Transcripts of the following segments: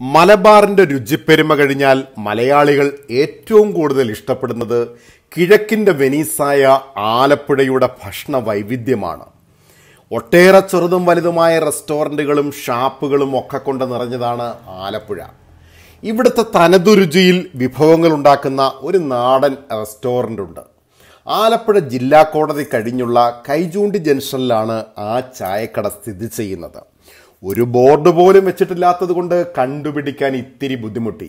മലബാറിന്റെ രുചിപ്പെരുമ കഴിഞ്ഞാൽ മലയാളികൾ ഏറ്റവും കൂടുതൽ ഇഷ്ടപ്പെടുന്നത് കിഴക്കിന്റെ വെനീസായ ആലപ്പുഴയുടെ ഭക്ഷണ വൈവിധ്യമാണ്. ഒട്ടേറെ ചെറുതും വലുതുമായ റെസ്റ്റോറന്റുകളും ഷാപ്പുകളും ഒക്കെ കൊണ്ട് നിറഞ്ഞതാണ് ആലപ്പുഴ. ഇവിടുത്തെ തനതു രുചിയിൽ വിഭവങ്ങൾ ഉണ്ടാക്കുന്ന ഒരു നാടൻ റെസ്റ്റോറന്റ് ഉണ്ട്. ആലപ്പുഴ ജില്ലാ കോടതി കഴിഞ്ഞുള്ള കൈചൂണ്ടി ജംഗ്ഷനിലാണ് ആ ചായക്കട സ്ഥിതി ചെയ്യുന്നത്. ഒരു ബോർഡ് പോലും വെച്ചിട്ടില്ലാത്തത് കൊണ്ട് കണ്ടുപിടിക്കാൻ ഇത്തിരി ബുദ്ധിമുട്ടി.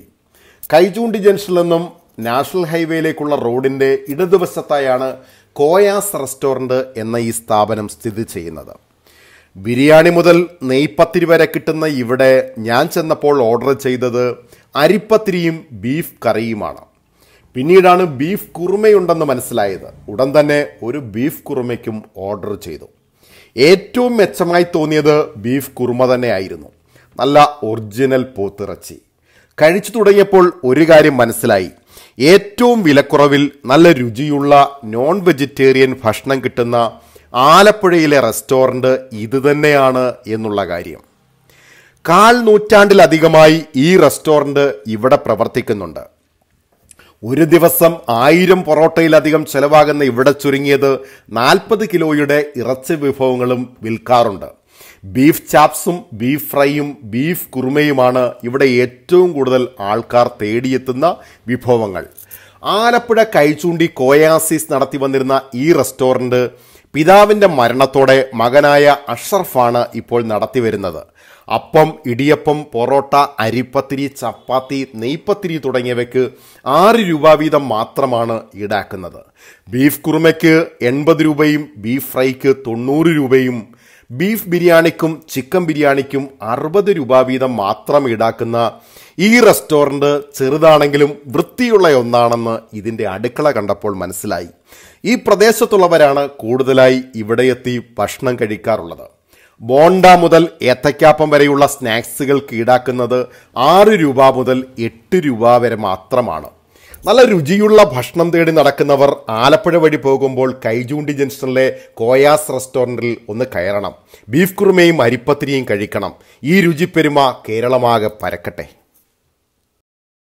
കൈചൂണ്ടി ജംഗ്ഷനിൽ നിന്നും നാഷണൽ ഹൈവേയിലേക്കുള്ള റോഡിന്റെ ഇടതുവശത്തായാണ് കോയാസ് റെസ്റ്റോറന്റ് എന്ന ഈ സ്ഥാപനം സ്ഥിതി ചെയ്യുന്നത്. ബിരിയാണി മുതൽ നെയ്പത്തിരി വരെ കിട്ടുന്ന ഇവിടെ ഞാൻ ചെന്നപ്പോൾ ഓർഡർ ചെയ്തത് അരിപ്പത്തിരിയും ബീഫ് കറിയുമാണ്. പിന്നീടാണ് ബീഫ് കുറുമയുണ്ടെന്ന് മനസ്സിലായത്. ഉടൻ തന്നെ ഒരു ബീഫ് കുറുമയ്ക്കും ഓർഡർ ചെയ്തു. ഏറ്റവും മെച്ചമായി തോന്നിയത് ബീഫ് കുറുമ തന്നെയായിരുന്നു. നല്ല ഒറിജിനൽ പോത്തിറച്ചി കഴിച്ചു തുടങ്ങിയപ്പോൾ ഒരു കാര്യം മനസ്സിലായി. ഏറ്റവും വിലക്കുറവിൽ നല്ല രുചിയുള്ള നോൺ വെജിറ്റേറിയൻ ഭക്ഷണം കിട്ടുന്ന ആലപ്പുഴയിലെ റെസ്റ്റോറന്റ് ഇതുതന്നെയാണ് എന്നുള്ള കാര്യം. കാൽ നൂറ്റാണ്ടിലധികമായി ഈ റെസ്റ്റോറന്റ് ഇവിടെ പ്രവർത്തിക്കുന്നുണ്ട്. ഒരു ദിവസം ആയിരം പൊറോട്ടയിലധികം ചെലവാകുന്ന ഇവിടെ ചുരുങ്ങിയത് നാൽപ്പത് കിലോയുടെ ഇറച്ചി വിഭവങ്ങളും വിൽക്കാറുണ്ട്. ബീഫ് ചാപ്സും ബീഫ് ഫ്രൈയും ബീഫ് കുറുമയുമാണ് ഇവിടെ ഏറ്റവും കൂടുതൽ ആൾക്കാർ തേടിയെത്തുന്ന വിഭവങ്ങൾ. ആലപ്പുഴ കൈചൂണ്ടി കോയാസിസ് നടത്തി വന്നിരുന്ന ഈ റെസ്റ്റോറന്റ് പിതാവിന്റെ മരണത്തോടെ മകനായ അഷറഫാണ് ഇപ്പോൾ നടത്തിവരുന്നത് അപ്പം ഇടിയപ്പം പൊറോട്ട അരിപ്പത്തിരി ചപ്പാത്തി നെയ്പ്പത്തിരി തുടങ്ങിയവയ്ക്ക് ആറ് രൂപ വീതം മാത്രമാണ് ഈടാക്കുന്നത്. ബീഫ് കുറുമയ്ക്ക് എൺപത് രൂപയും ബീഫ് ഫ്രൈക്ക് തൊണ്ണൂറ് രൂപയും ബീഫ് ബിരിയാണിക്കും ചിക്കൻ ബിരിയാണിക്കും അറുപത് രൂപ വീതം മാത്രം ഈടാക്കുന്ന ഈ റെസ്റ്റോറന്റ് ചെറുതാണെങ്കിലും വൃത്തിയുള്ള ഒന്നാണെന്ന് ഇതിന്റെ അടുക്കള കണ്ടപ്പോൾ മനസ്സിലായി. ഈ പ്രദേശത്തുള്ളവരാണ് കൂടുതലായി ഇവിടെയെത്തി ഭക്ഷണം കഴിക്കാറുള്ളത്. ബോണ്ട മുതൽ ഏത്തക്കാപ്പം വരെയുള്ള സ്നാക്സുകൾക്ക് ഈടാക്കുന്നത് ആറ് രൂപ മുതൽ എട്ട് രൂപ വരെ മാത്രമാണ്. നല്ല രുചിയുള്ള ഭക്ഷണം തേടി നടക്കുന്നവർ ആലപ്പുഴ വഴി പോകുമ്പോൾ കൈചൂണ്ടി ജംഗ്ഷനിലെ കോയാസ് റെസ്റ്റോറന്റിൽ ഒന്ന് കയറണം. ബീഫ് കുറുമയും അരിപ്പത്തിരിയും കഴിക്കണം. ഈ രുചിപ്പെരുമ കേരളമാകെ പരക്കട്ടെ.